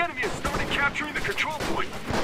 the enemy is started capturing the control point.